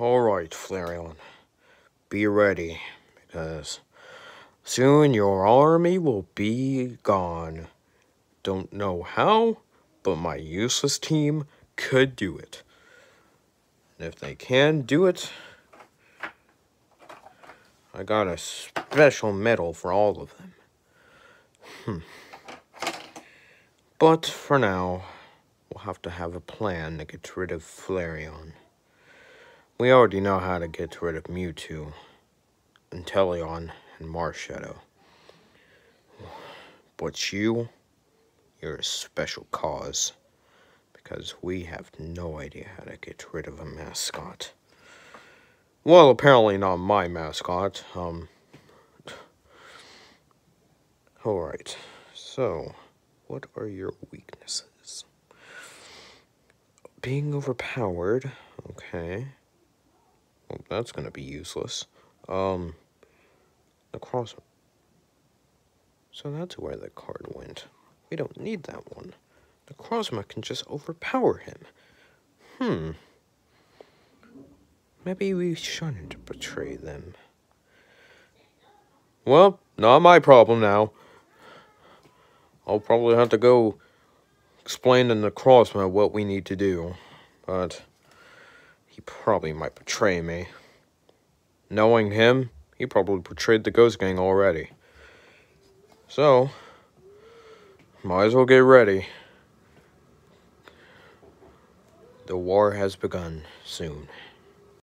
Alright, Flareon. Be ready, because soon your army will be gone. Don't know how, but my useless team could do it. And if they can do it, I got a special medal for all of them. Hmm. But for now, we'll have to have a plan to get rid of Flareon. We already know how to get rid of Mewtwo, Inteleon, and Marshadow. But you, you're a special cause, because we have no idea how to get rid of a mascot. Well, apparently not my mascot. Um. Alright, so, what are your weaknesses? Being overpowered, okay. That's gonna be useless. Um, the cross. So that's where the card went. We don't need that one. The Necrozma can just overpower him. Hmm. Maybe we shouldn't betray them. Well, not my problem now. I'll probably have to go explain to Necrozma what we need to do. But he probably might betray me. Knowing him, he probably betrayed the Ghost Gang already. So, might as well get ready. The war has begun soon.